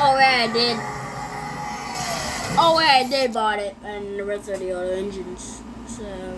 Oh yeah, I did. Oh yeah, I did bought it, and the rest of the other engines. So.